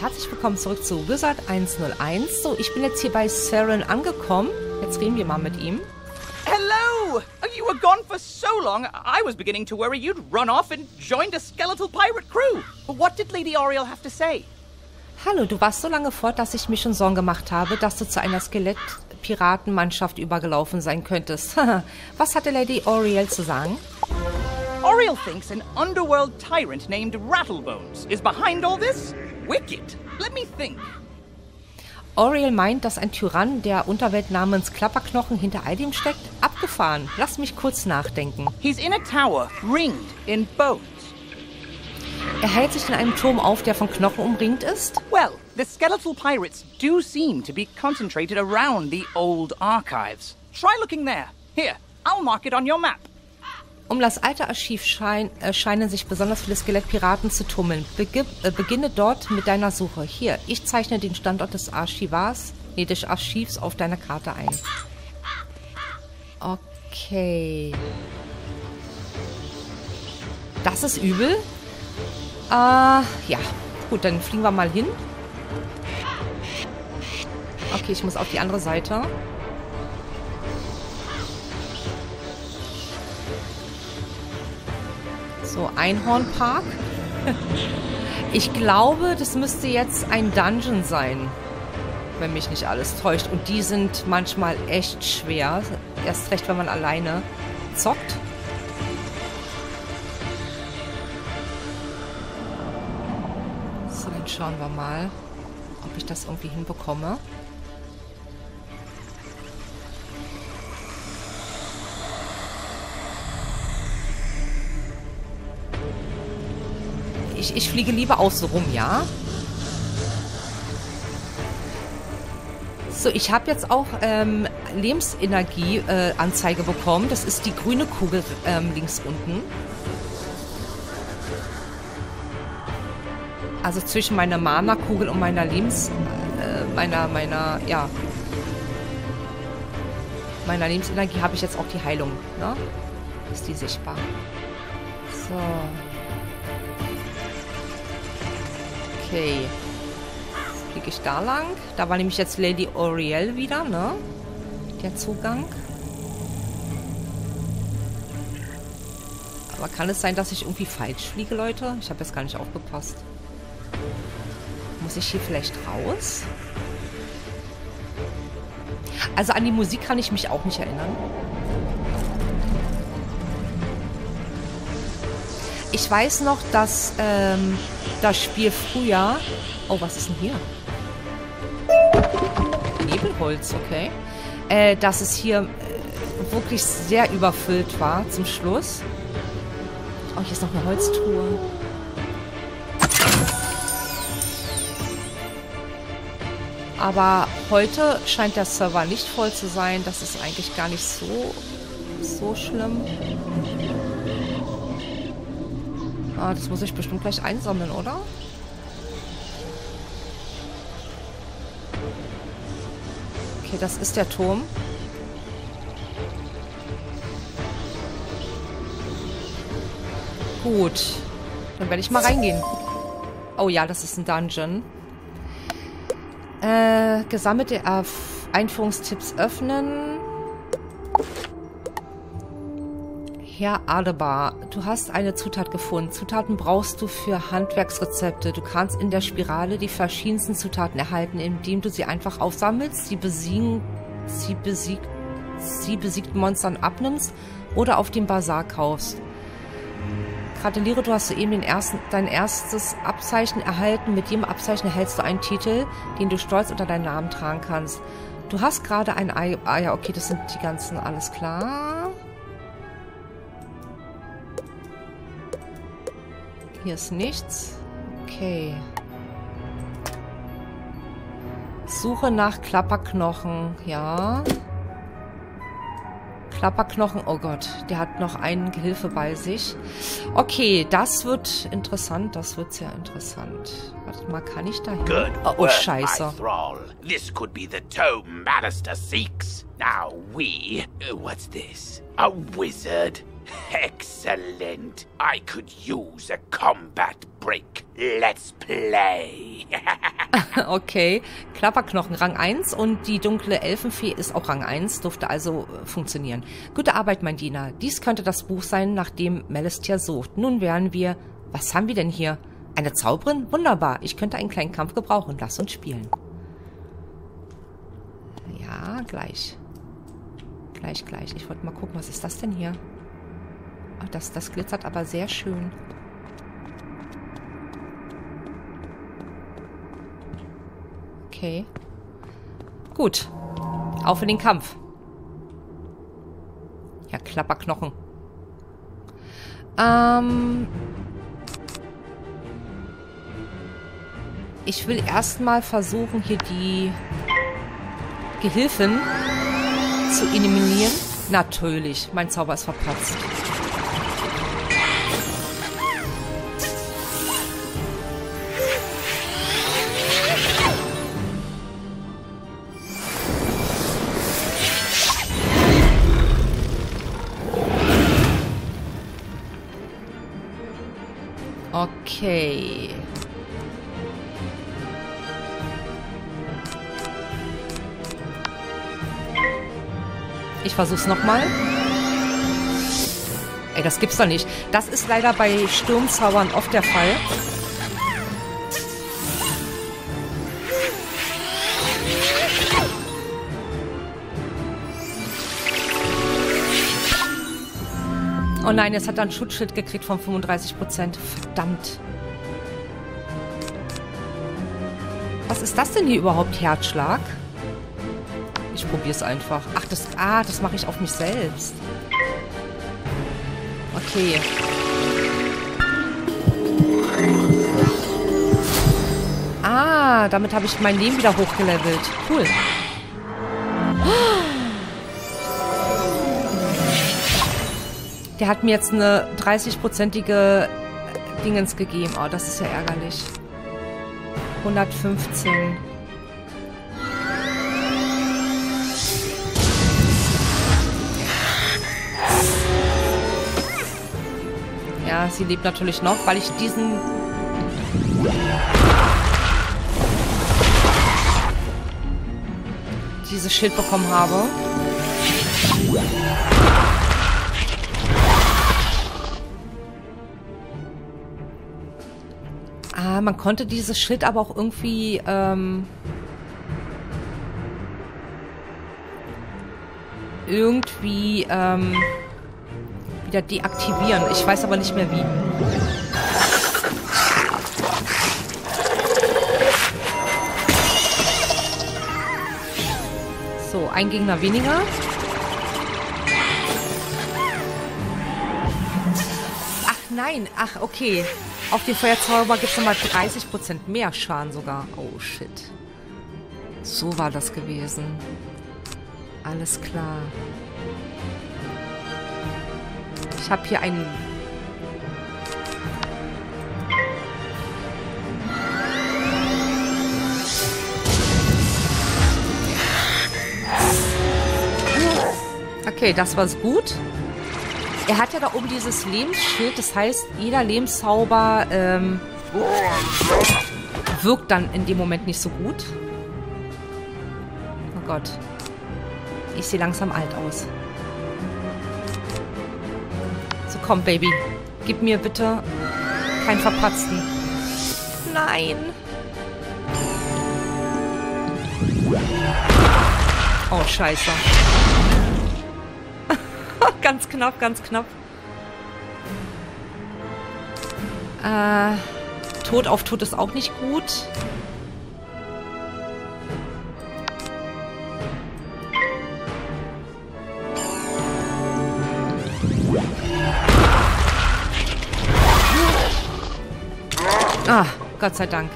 herzlich willkommen zurück zu Wizard 101. So, ich bin jetzt hier bei Saren angekommen. Jetzt reden wir mal mit ihm. Hello! You were gone for so long, I was beginning to worry you'd run off and joined a skeletal pirate crew. What did Lady Oriel have to say? Hallo, du warst so lange fort, dass ich mir schon Sorgen gemacht habe, dass du zu einer Skelett-Piratenmannschaft übergelaufen sein könntest. Was hatte Lady Oriel zu sagen? Oriel thinks an underworld tyrant named Rattlebones is behind all this? Wicked. Let me think. Oriel meint, dass ein Tyrann der Unterwelt namens Klapperknochen hinter all dem steckt. Abgefahren. Lass mich kurz nachdenken. He's in a tower, ringed in bones. Er hält sich in einem Turm auf, der von Knochen umringt ist? Well, the skeletal pirates do seem to be concentrated around the old archives. Try looking there. Here, I'll mark it on your map. Um das alte Archiv schein, äh, scheinen sich besonders viele Skelettpiraten zu tummeln. Begib, äh, beginne dort mit deiner Suche. Hier, ich zeichne den Standort des Archivars, nee, des Archivs auf deiner Karte ein. Okay. Das ist übel. Äh, ja. Gut, dann fliegen wir mal hin. Okay, ich muss auf die andere Seite. So, Einhornpark. Ich glaube, das müsste jetzt ein Dungeon sein. Wenn mich nicht alles täuscht. Und die sind manchmal echt schwer. Erst recht, wenn man alleine zockt. So, dann schauen wir mal, ob ich das irgendwie hinbekomme. Ich, ich fliege lieber außen rum, ja? So, ich habe jetzt auch ähm, Lebensenergie-Anzeige äh, bekommen. Das ist die grüne Kugel ähm, links unten. Also zwischen meiner Mana-Kugel und meiner Lebens... Äh, meiner, meiner, ja... Meiner Lebensenergie habe ich jetzt auch die Heilung, ne? Ist die sichtbar. So... Okay. Fliege ich da lang? Da war nämlich jetzt Lady Oriel wieder, ne? Der Zugang. Aber kann es sein, dass ich irgendwie falsch fliege, Leute? Ich habe jetzt gar nicht aufgepasst. Muss ich hier vielleicht raus? Also an die Musik kann ich mich auch nicht erinnern. Ich weiß noch, dass ähm, das Spiel früher... Oh, was ist denn hier? Nebelholz, okay. Äh, dass es hier äh, wirklich sehr überfüllt war zum Schluss. Oh, hier ist noch eine Holztruhe. Aber heute scheint der Server nicht voll zu sein. Das ist eigentlich gar nicht so, so schlimm. Ah, das muss ich bestimmt gleich einsammeln, oder? Okay, das ist der Turm. Gut. Dann werde ich mal reingehen. Oh ja, das ist ein Dungeon. Äh, gesammelte Einführungstipps öffnen. Herr Adebar, du hast eine Zutat gefunden. Zutaten brauchst du für Handwerksrezepte. Du kannst in der Spirale die verschiedensten Zutaten erhalten, indem du sie einfach aufsammelst, sie besiegen, sie besiegt, sie besiegten Monstern abnimmst oder auf dem Bazar kaufst. Gratuliere, du hast soeben den ersten, dein erstes Abzeichen erhalten. Mit jedem Abzeichen erhältst du einen Titel, den du stolz unter deinen Namen tragen kannst. Du hast gerade ein Ei. Ah ja, okay, das sind die ganzen, alles klar. Hier ist nichts. Okay. Suche nach Klapperknochen. Ja. Klapperknochen. Oh Gott, der hat noch einen Gehilfe bei sich. Okay, das wird interessant. Das wird sehr interessant. Warte mal, kann ich da hin? Oh, oh, scheiße. This could be the tome Bannister seeks. Now we... What's this? A wizard? Excellent. I could use a combat break. Let's play. okay. Klapperknochen Rang 1 und die dunkle Elfenfee ist auch Rang 1, durfte also äh, funktionieren. Gute Arbeit, mein Diener. Dies könnte das Buch sein, nach dem Melestia sucht. Nun werden wir... Was haben wir denn hier? Eine Zauberin? Wunderbar. Ich könnte einen kleinen Kampf gebrauchen. Lass uns spielen. Ja, gleich. Gleich, gleich. Ich wollte mal gucken, was ist das denn hier? Das, das glitzert aber sehr schön. Okay. Gut. Auf in den Kampf. Ja, Klapperknochen. Ähm... Ich will erstmal versuchen, hier die Gehilfen zu eliminieren. Natürlich, mein Zauber ist verpatzt. Okay. Ich versuch's nochmal. Ey, das gibt's doch nicht. Das ist leider bei Sturmzaubern oft der Fall. Oh nein, jetzt hat ein Schutzschild gekriegt von 35%. Verdammt. Was ist das denn hier überhaupt? Herzschlag? Ich probiere es einfach. Ach, das, ah, das mache ich auf mich selbst. Okay. Ah, damit habe ich mein Leben wieder hochgelevelt. Cool. Der hat mir jetzt eine 30-prozentige Dingens gegeben. Oh, das ist ja ärgerlich. 115. Ja, sie lebt natürlich noch, weil ich diesen... dieses Schild bekommen habe. Man konnte dieses Schild aber auch irgendwie... Ähm, irgendwie... Ähm, wieder deaktivieren. Ich weiß aber nicht mehr wie. So, ein Gegner weniger. Ach nein, ach okay. Auf den Feuerzauber gibt es nochmal 30% mehr Schaden sogar. Oh shit. So war das gewesen. Alles klar. Ich habe hier einen... Okay, das war's gut. Er hat ja da oben dieses Lebensschild, das heißt, jeder Lebenszauber ähm, wirkt dann in dem Moment nicht so gut. Oh Gott. Ich sehe langsam alt aus. komm, Baby. Gib mir bitte keinen verpatzten. Nein. Oh, scheiße. Ganz knapp, ganz knapp. Äh, Tod auf Tod ist auch nicht gut. Ah, Gott sei Dank.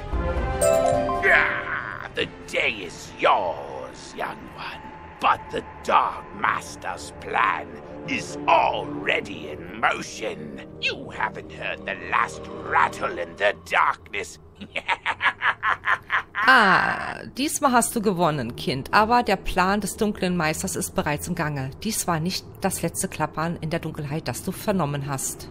The day is yours, young one. But the Dark Master's plan is already in motion. You haven't heard the last rattle in the darkness. Ah, diesmal hast du gewonnen, Kind, aber der Plan des dunklen Meisters ist bereits im Gange. Dies war nicht das letzte Klappern in der Dunkelheit, das du vernommen hast.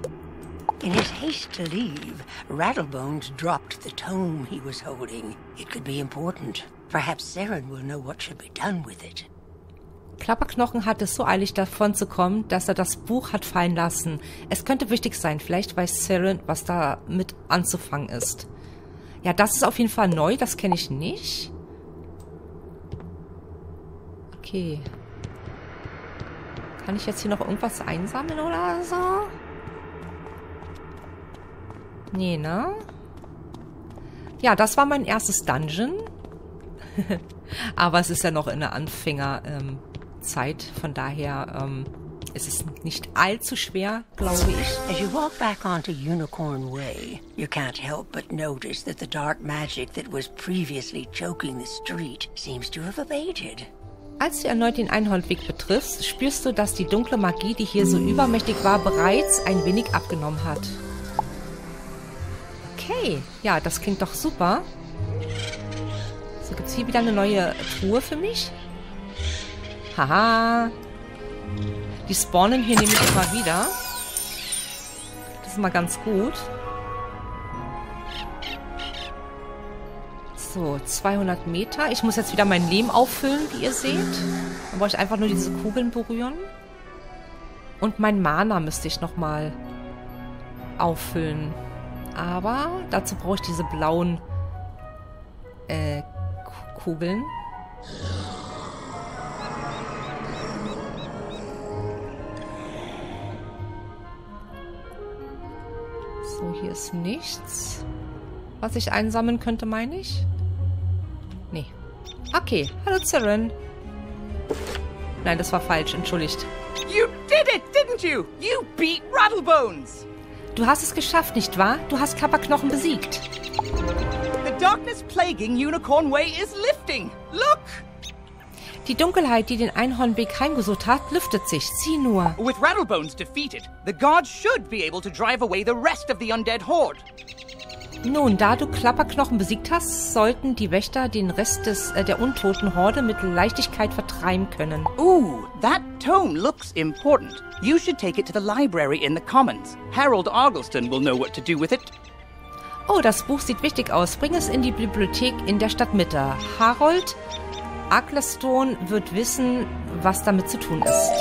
In his haste to leave, Rattlebones dropped the tome he was holding. It could be important. Perhaps Saren will know what should be done with it. Klapperknochen hat es so eilig davon zu kommen, dass er das Buch hat fallen lassen. Es könnte wichtig sein, vielleicht weiß Saren, was da mit anzufangen ist. Ja, das ist auf jeden Fall neu, das kenne ich nicht. Okay. Kann ich jetzt hier noch irgendwas einsammeln oder so? Nee, ne? Ja, das war mein erstes Dungeon. Aber es ist ja noch in der Anfängerzeit. Ähm, von daher ähm, es ist nicht allzu schwer, glaube ich. As you walk back onto Unicorn Way, you can't help but notice that the dark magic that was previously choking the street seems to have abated. Als du erneut den Einhornweg betriffst, spürst du, dass die dunkle Magie, die hier so übermächtig war, bereits ein wenig abgenommen hat. Okay, ja, das klingt doch super. So, gibt es hier wieder eine neue Truhe für mich? Haha. Die spawnen hier nämlich immer wieder. Das ist mal ganz gut. So, 200 Meter. Ich muss jetzt wieder mein Leben auffüllen, wie ihr seht. Dann wollte ich einfach nur diese Kugeln berühren. Und mein Mana müsste ich nochmal auffüllen. Aber dazu brauche ich diese blauen äh, Kugeln. So, hier ist nichts. Was ich einsammeln könnte, meine ich? Nee. Okay. Hallo, Ceren. Nein, das war falsch. Entschuldigt. You did it, didn't you? You beat Rattlebones! Du hast es geschafft, nicht wahr? Du hast Klapperknochen besiegt. The darkness plaguing Unicorn Way is lifting. Look! Die Dunkelheit, die den Einhornweg heimgesucht hat, lüftet sich. Sieh nur. With Rattlebones defeated, the gods should be able to drive away the rest of the undead horde. Nun, da du Klapperknochen besiegt hast, sollten die Wächter den Rest des, äh, der untoten Horde mit Leichtigkeit vertreiben können. Ooh, that tome looks important. You should take it to the library in the Commons. Harold Argleston will know what to do with it. Oh, das Buch sieht wichtig aus. Bring es in die Bibliothek in der Stadtmitte. Harold Argleston wird wissen, was damit zu tun ist.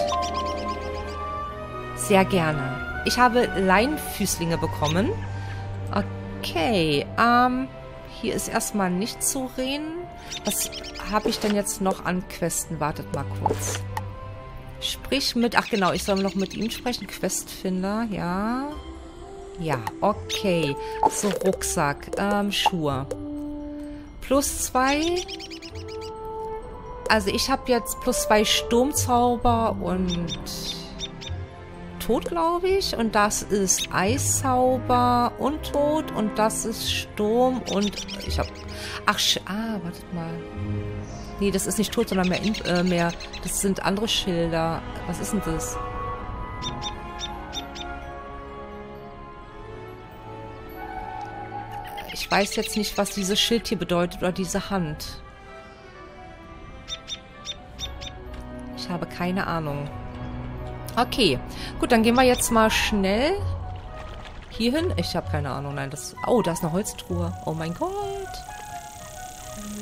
Sehr gerne. Ich habe Leinfüßlinge bekommen. Okay, ähm, hier ist erstmal nicht zu reden. Was habe ich denn jetzt noch an Questen? Wartet mal kurz. Sprich mit... Ach genau, ich soll noch mit ihm sprechen. Questfinder, ja. Ja, okay. So, Rucksack. Ähm, Schuhe. Plus zwei. Also ich habe jetzt plus zwei Sturmzauber und Tod, glaube ich. Und das ist Eiszauber und Tod. Und das ist Sturm und ich habe... Ach, ah, wartet mal. Nee, das ist nicht Tod, sondern mehr, äh, mehr... Das sind andere Schilder. Was ist denn das? Ich weiß jetzt nicht, was dieses Schild hier bedeutet oder diese Hand. Habe keine Ahnung. Okay. Gut, dann gehen wir jetzt mal schnell hier hin. Ich habe keine Ahnung. Nein, das... Oh, da ist eine Holztruhe. Oh mein Gott.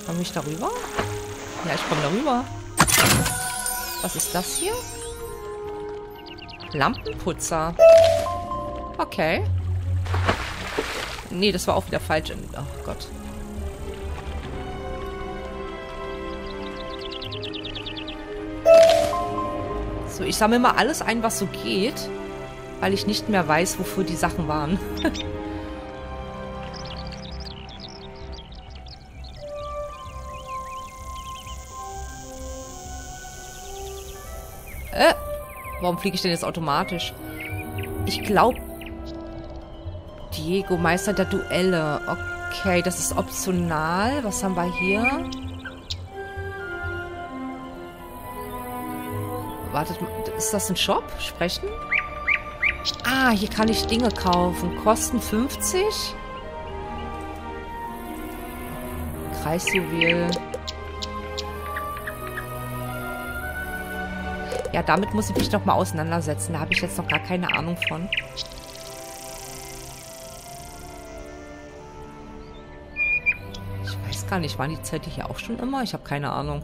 Komme ich darüber? Ja, ich komme darüber. Was ist das hier? Lampenputzer. Okay. Nee, das war auch wieder falsch. Oh Gott. So, ich sammle mal alles ein, was so geht, weil ich nicht mehr weiß, wofür die Sachen waren. äh, warum fliege ich denn jetzt automatisch? Ich glaube, Diego, Meister der Duelle. Okay, das ist optional. Was haben wir hier? Wartet ist das ein Shop? Sprechen? Ah, hier kann ich Dinge kaufen. Kosten 50? Kreisjuwel. Ja, damit muss ich mich noch mal auseinandersetzen. Da habe ich jetzt noch gar keine Ahnung von. Ich weiß gar nicht, waren die Zelte hier auch schon immer? Ich habe keine Ahnung.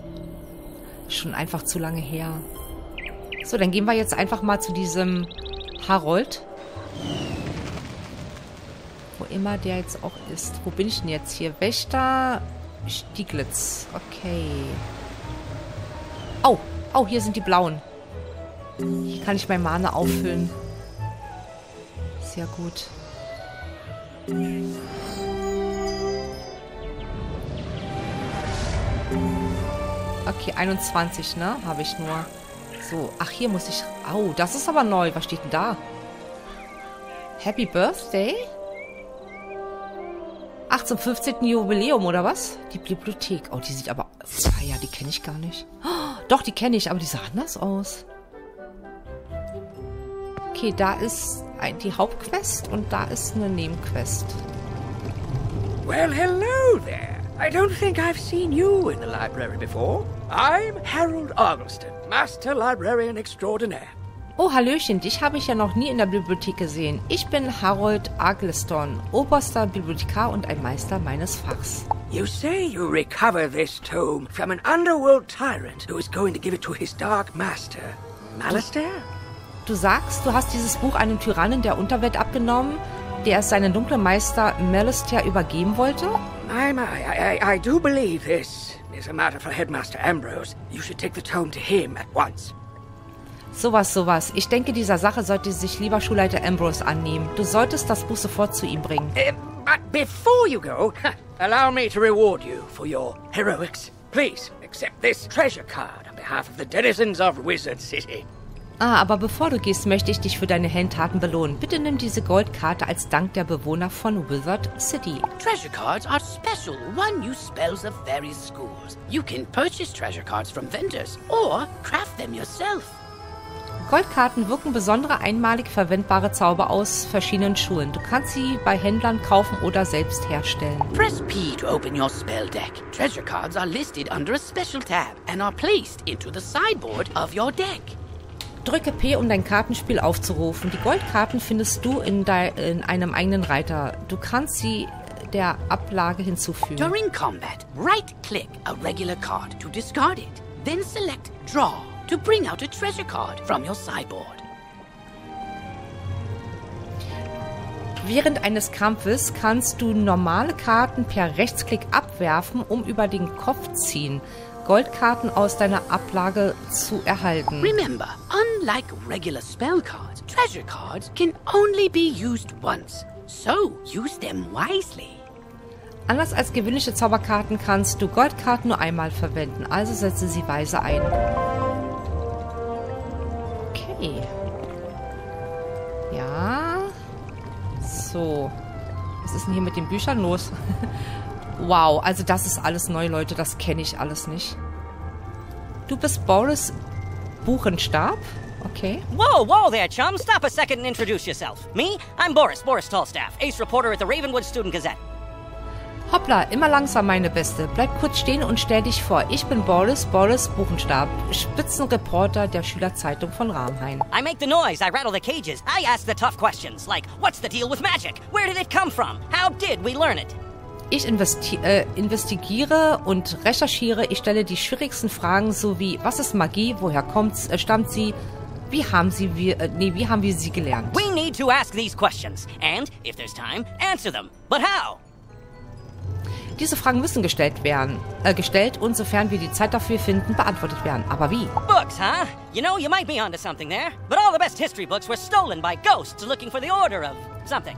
Schon einfach zu lange her. So, dann gehen wir jetzt einfach mal zu diesem Harold. Wo immer der jetzt auch ist. Wo bin ich denn jetzt hier? Wächter Stieglitz. Okay. Oh, oh, hier sind die blauen. Hier kann ich mein Mana auffüllen. Sehr gut. Okay, 21, ne? Habe ich nur. So, ach, hier muss ich... Au, das ist aber neu. Was steht denn da? Happy Birthday? Ach, zum 15. Jubiläum, oder was? Die Bibliothek. Oh, die sieht aber... Ah ja, die kenne ich gar nicht. Oh, doch, die kenne ich, aber die sah anders aus. Okay, da ist die Hauptquest und da ist eine Nebenquest. Well, hello there. I don't think I've seen you in the library before. I'm Harold Argleston, Master Librarian Extraordinaire. Oh, Hallöchen, dich habe ich ja noch nie in der Bibliothek gesehen. Ich bin Harold Argleston, oberster Bibliothekar und ein Meister meines Fachs. You say you recover this tome from an underworld tyrant who is going to give it to his dark master, Malastair? Du sagst, du hast dieses Buch einem Tyrannen der Unterwelt abgenommen, der es seinen dunklen Meister Melister übergeben wollte? My, my, I, I, I do believe this is a matter for Headmaster Ambrose. You should take the tome to him at once. Sowas, sowas. Ich denke, dieser Sache sollte sich lieber Schulleiter Ambrose annehmen. Du solltest das Buch sofort zu ihm bringen. Uh, but before you go, allow me to reward you for your heroics. Please accept this treasure card on behalf of the denizens of Wizard City. Ah, aber bevor du gehst, möchte ich dich für deine Heldtaten belohnen. Bitte nimm diese Goldkarte als Dank der Bewohner von Wizard City. Treasure cards are special one-use spells of various schools. You can purchase treasure cards from vendors or craft them yourself. Goldkarten wirken besondere einmalig verwendbare Zauber aus verschiedenen Schulen. Du kannst sie bei Händlern kaufen oder selbst herstellen. Press P to open your spell deck. Treasure cards are listed under a special tab and are placed into the sideboard of your deck. Drücke P, um dein Kartenspiel aufzurufen. Die Goldkarten findest du in, in einem eigenen Reiter. Du kannst sie der Ablage hinzufügen. During combat, right-click a regular card to discard it. Then select Draw to bring out a treasure card from your sideboard. Während eines Kampfes kannst du normale Karten per Rechtsklick abwerfen, um über den Kopf ziehen. Goldkarten aus deiner Ablage zu erhalten. Remember, unlike regular spell cards, treasure cards can only be used once. So use them wisely. Anders als gewöhnliche Zauberkarten kannst du Goldkarten nur einmal verwenden, also setze sie weise ein. Okay. Ja. So. Was ist denn hier mit den Büchern los? wow, also das ist alles neu, Leute. Das kenne ich alles nicht. Du bist Boris Buchenstab? Okay. Whoa, whoa there, chum. Stop a second and introduce yourself. Me? I'm Boris, Boris Tallstaff, ace reporter at the Ravenwood Student Gazette. Hoppla, immer langsam, meine Beste. Bleib kurz stehen und stell dich vor. Ich bin Boris, Boris Buchenstab, Spitzenreporter der Schülerzeitung von Ramhain. I make the noise, I rattle the cages, I ask the tough questions, like, what's the deal with magic? Where did it come from? How did we learn it? Ich investi äh, investigiere und recherchiere. Ich stelle die schwierigsten Fragen, so wie, was ist Magie? Woher kommt, äh, stammt sie? Wie haben sie wir, äh, nee, wie haben wir sie gelernt? We need to ask these questions, and, if there's time, answer them. But how? Diese Fragen müssen gestellt werden, äh, gestellt und sofern wir die Zeit dafür finden, beantwortet werden. Aber wie? Books, huh? You know, you might be onto something there. But all the best history books were stolen by ghosts looking for the order of something.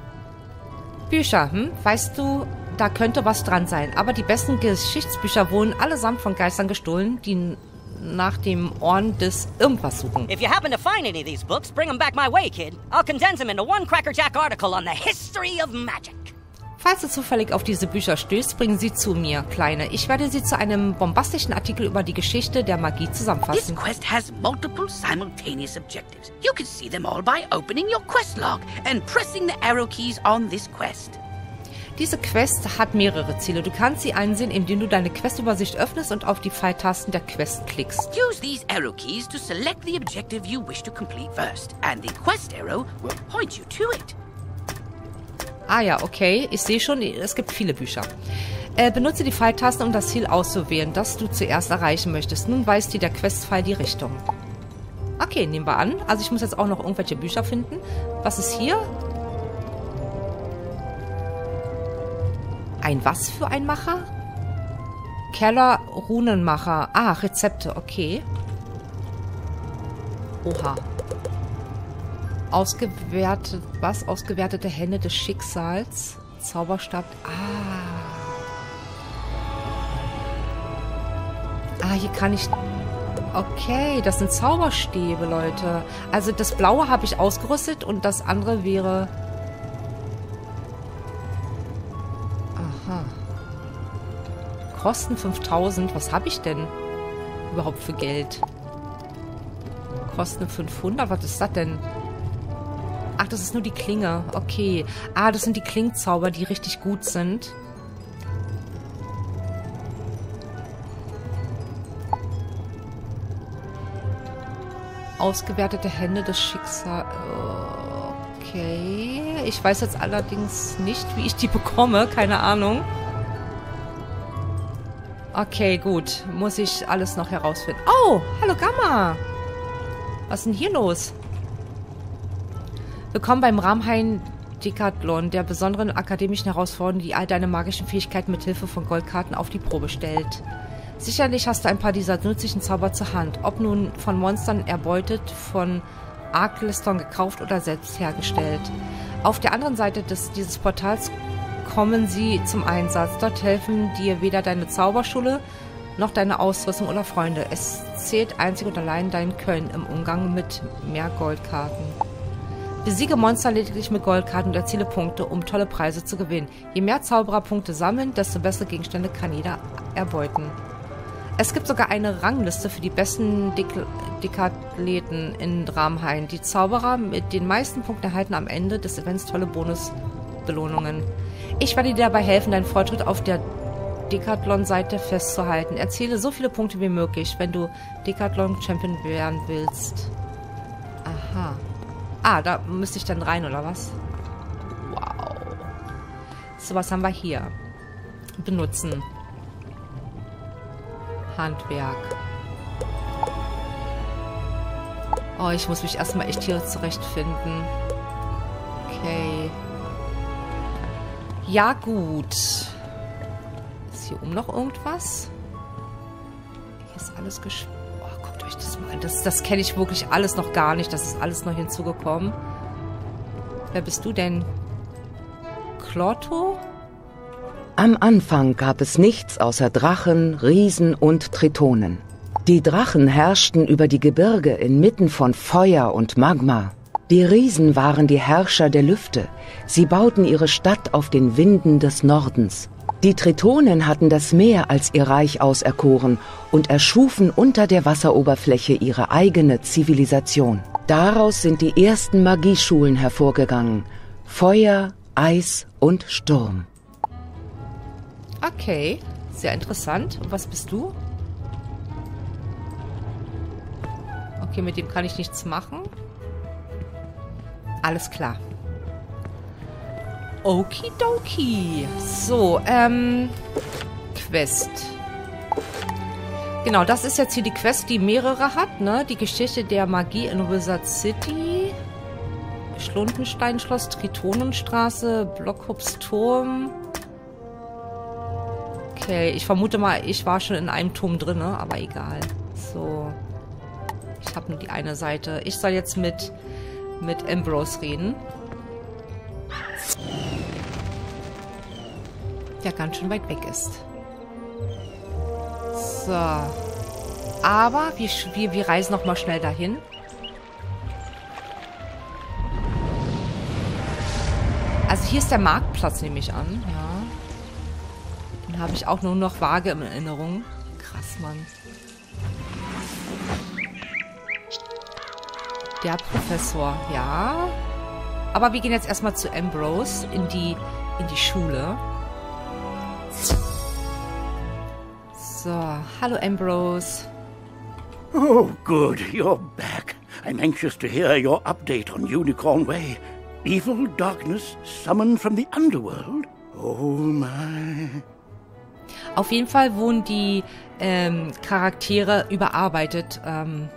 Bücher, hm? Weißt du, da könnte was dran sein. Aber die besten Geschichtsbücher wurden allesamt von Geistern gestohlen, die nach dem Ohren des irgendwas suchen. If you happen to find any of these books, bring them back my way, kid. I'll condense them into one Crackerjack article on the history of magic. Falls du zufällig auf diese Bücher stößt, bring sie zu mir, Kleine. Ich werde sie zu einem bombastischen Artikel über die Geschichte der Magie zusammenfassen. This quest has multiple simultaneous objectives. You can see them all by opening your quest log and pressing the arrow keys on this quest. Diese Quest hat mehrere Ziele. Du kannst sie einsehen, indem du deine Questübersicht öffnest und auf die Pfeiltasten der Quest klickst. Use these arrow keys to select the objective you wish to complete first, and the quest arrow will point you to it. Ah ja, okay. Ich sehe schon, es gibt viele Bücher. Äh, benutze die Pfeiltasten, um das Ziel auszuwählen, das du zuerst erreichen möchtest. Nun weist dir der Questpfeil die Richtung. Okay, nehmen wir an. Also ich muss jetzt auch noch irgendwelche Bücher finden. Was ist hier? Ein was für ein Macher? Keller Runenmacher. Ah, Rezepte, okay. Oha. Ausgewertet, was? Ausgewertete Hände des Schicksals. Zauberstab. Ah. Ah, hier kann ich... Okay, das sind Zauberstäbe, Leute. Also das Blaue habe ich ausgerüstet und das andere wäre... Kosten 5000. Was habe ich denn überhaupt für Geld? Kosten 500. Was ist das denn? Ach, das ist nur die Klinge. Okay. Ah, das sind die Klingzauber, die richtig gut sind. Ausgewertete Hände des Schicksals. Okay. Ich weiß jetzt allerdings nicht, wie ich die bekomme. Keine Ahnung. Okay, gut. Muss ich alles noch herausfinden. Oh, hallo Gamma. Was ist denn hier los? Willkommen beim Ramhain Decathlon, der besonderen akademischen Herausforderung, die all deine magischen Fähigkeiten mit Hilfe von Goldkarten auf die Probe stellt. Sicherlich hast du ein paar dieser nützlichen Zauber zur Hand, ob nun von Monstern erbeutet, von Arklistern gekauft oder selbst hergestellt. Auf der anderen Seite des, dieses Portals kommen sie zum Einsatz. Dort helfen dir weder deine Zauberschule noch deine Ausrüstung oder Freunde. Es zählt einzig und allein dein Können im Umgang mit mehr Goldkarten. Besiege Monster lediglich mit Goldkarten und erziele Punkte, um tolle Preise zu gewinnen. Je mehr Zauberer Punkte sammeln, desto bessere Gegenstände kann jeder erbeuten. Es gibt sogar eine Rangliste für die besten Dek Dekathleten in Dramhain. Die Zauberer mit den meisten Punkten erhalten am Ende des Events tolle Bonusbelohnungen. Ich werde dir dabei helfen, deinen Fortschritt auf der Decathlon-Seite festzuhalten. Erzähle so viele Punkte wie möglich, wenn du Decathlon-Champion werden willst. Aha. Ah, da müsste ich dann rein, oder was? Wow. So, was haben wir hier? Benutzen. Handwerk. Oh, ich muss mich erstmal echt hier zurechtfinden. Ja, gut. Ist hier oben noch irgendwas? Hier ist alles gesch... Oh, guckt euch das mal an. Das, das kenne ich wirklich alles noch gar nicht. Das ist alles noch hinzugekommen. Wer bist du denn? Klotto? Am Anfang gab es nichts außer Drachen, Riesen und Tritonen. Die Drachen herrschten über die Gebirge inmitten von Feuer und Magma. Die Riesen waren die Herrscher der Lüfte. Sie bauten ihre Stadt auf den Winden des Nordens. Die Tritonen hatten das Meer als ihr Reich auserkoren und erschufen unter der Wasseroberfläche ihre eigene Zivilisation. Daraus sind die ersten Magieschulen hervorgegangen. Feuer, Eis und Sturm. Okay, sehr interessant. Und was bist du? Okay, mit dem kann ich nichts machen. Alles klar. Okidoki. So, ähm... Quest. Genau, das ist jetzt hier die Quest, die mehrere hat, ne? Die Geschichte der Magie in Wizard City. Schlundensteinschloss, Tritonenstraße, Blockhups Turm. Okay, ich vermute mal, ich war schon in einem Turm drin, ne? aber egal. So. Ich habe nur die eine Seite. Ich soll jetzt mit, mit Ambrose reden. Der ganz schön weit weg ist. So. Aber wir, wir, wir reisen nochmal schnell dahin. Also hier ist der Marktplatz, nehme ich an. Ja habe ich auch nur noch vage in Erinnerung. Krass, Mann. Der Professor, ja. Aber wir gehen jetzt erstmal zu Ambrose in die in die Schule. So, hallo Ambrose. Oh, good. You're back. I'm anxious to hear your update on Unicorn Way. Evil darkness summoned from the underworld? Oh my. Auf jeden Fall wurden die ähm, Charaktere überarbeitet ähm,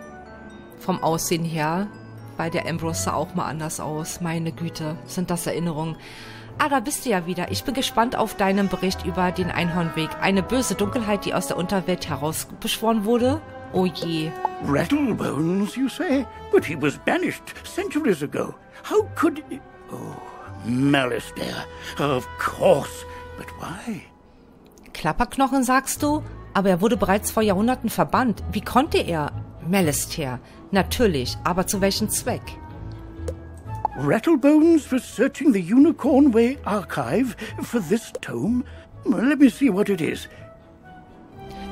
vom Aussehen her. Bei der Ambrose sah auch mal anders aus. Meine Güte, sind das Erinnerungen. Ah, da bist du ja wieder. Ich bin gespannt auf deinen Bericht über den Einhornweg. Eine böse Dunkelheit, die aus der Unterwelt herausbeschworen wurde. Oh je. Rattlebones, you say? But he was banished centuries ago. How could... Oh, Malistaire. Of course. But why? Klapperknochen, sagst du? Aber er wurde bereits vor Jahrhunderten verbannt. Wie konnte er? Melister. Natürlich, aber zu welchem Zweck? Rattlebones was searching the Unicorn Way archive for this tome. Let me see what it is.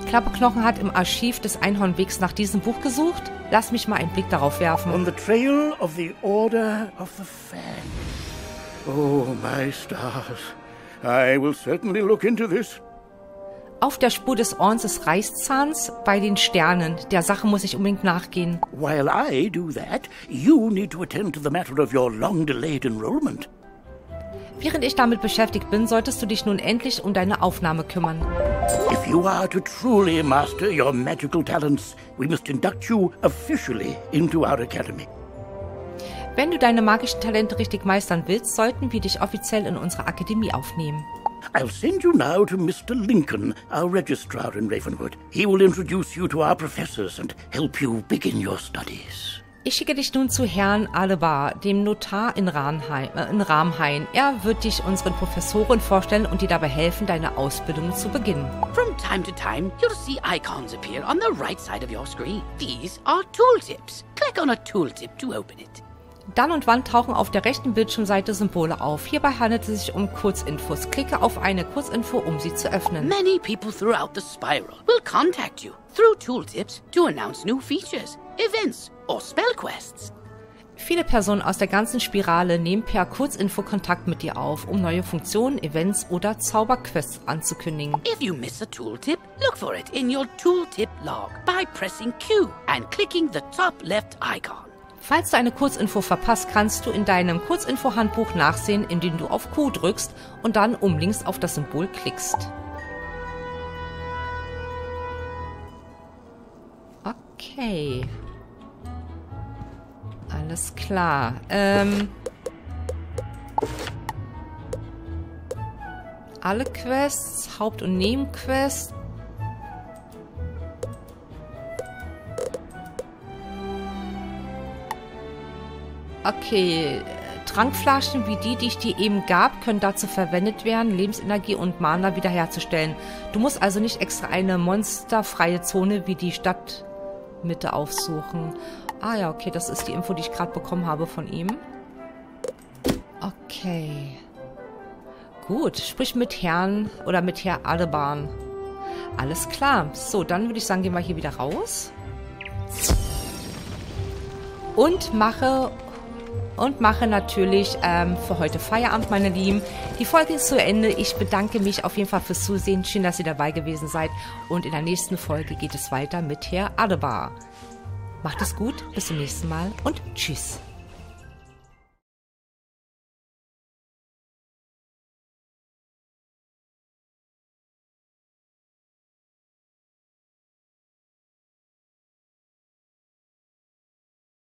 Klapperknochen hat im Archiv des Einhornwegs nach diesem Buch gesucht. Lass mich mal einen Blick darauf werfen. On the trail of the Order of the Fang. Oh, my stars. I will certainly look into this. Auf der Spur des Orns des Reißzahns bei den Sternen. Der Sache muss ich unbedingt nachgehen. While I do that, you need to attend to the matter of your long-delayed enrollment. Während ich damit beschäftigt bin, solltest du dich nun endlich um deine Aufnahme kümmern. If you are to truly master your magical talents, we must induct you officially into our academy. Wenn du deine magischen Talente richtig meistern willst, sollten wir dich offiziell in unsere Akademie aufnehmen. I'll send you now to Mr. Lincoln, our registrar in Ravenwood. He will introduce you to our professors and help you begin your studies. Ich schicke dich nun zu Herrn Alebar, dem Notar in, Rahnheim, äh, in Ramhain. Er wird dich unseren Professoren vorstellen und dir dabei helfen, deine Ausbildung zu beginnen. From time to time, you'll see icons appear on the right side of your screen. These are tooltips. Click on a tooltip to open it. Dann und wann tauchen auf der rechten Bildschirmseite Symbole auf. Hierbei handelt es sich um Kurzinfos. Klicke auf eine Kurzinfo, um sie zu öffnen. Many people throughout the spiral will contact you through tooltips to announce new features, events, or spell quests. Viele Personen aus der ganzen Spirale nehmen per Kurzinfo Kontakt mit dir auf, um neue Funktionen, Events oder Zauberquests anzukündigen. If you miss a tooltip, look for it in your tooltip log by pressing Q and clicking the top left icon. Falls du eine Kurzinfo verpasst, kannst du in deinem Kurzinfo-Handbuch nachsehen, indem du auf Q drückst und dann um links auf das Symbol klickst. Okay. Alles klar. Ähm... Alle Quests, Haupt- und Nebenquests. Okay, Trankflaschen wie die, die ich dir eben gab, können dazu verwendet werden, Lebensenergie und Mana wiederherzustellen. Du musst also nicht extra eine monsterfreie Zone wie die Stadtmitte aufsuchen. Ah ja, okay, das ist die Info, die ich gerade bekommen habe von ihm. Okay. Gut, sprich mit Herrn oder mit Herr Adeban. Alles klar. So, dann würde ich sagen, gehen wir hier wieder raus. Und mache und mache natürlich ähm, für heute Feierabend, meine Lieben. Die Folge ist zu Ende. Ich bedanke mich auf jeden Fall fürs Zusehen. Schön, dass ihr dabei gewesen seid. Und in der nächsten Folge geht es weiter mit Herr Adebar. Macht es gut, bis zum nächsten Mal und tschüss.